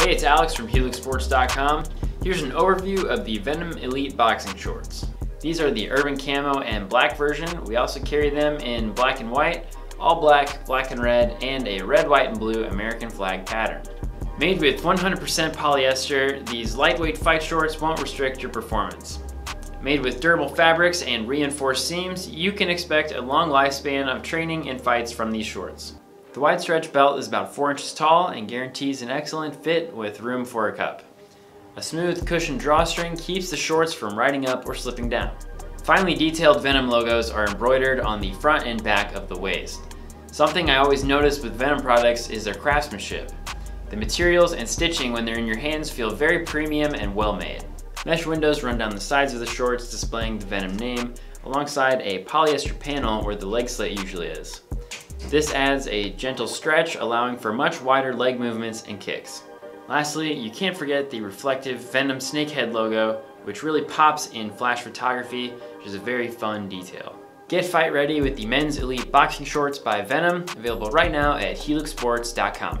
Hey, it's Alex from HelixxSports.com. Here's an overview of the Venum Elite boxing shorts. These are the urban camo and black version. We also carry them in black and white, all black, black and red, and a red, white, and blue American flag pattern. Made with 100% polyester, these lightweight fight shorts won't restrict your performance. Made with durable fabrics and reinforced seams, you can expect a long lifespan of training and fights from these shorts. The wide stretch belt is about 4 inches tall and guarantees an excellent fit with room for a cup. A smooth cushioned drawstring keeps the shorts from riding up or slipping down. Finely detailed Venum logos are embroidered on the front and back of the waist. Something I always notice with Venum products is their craftsmanship. The materials and stitching when they're in your hands feel very premium and well made. Mesh windows run down the sides of the shorts displaying the Venum name, alongside a polyester panel where the leg slit usually is. This adds a gentle stretch, allowing for much wider leg movements and kicks. Lastly, you can't forget the reflective Venum snakehead logo, which really pops in flash photography, which is a very fun detail. Get fight ready with the Men's Elite Boxing Shorts by Venum, available right now at helixxsports.com.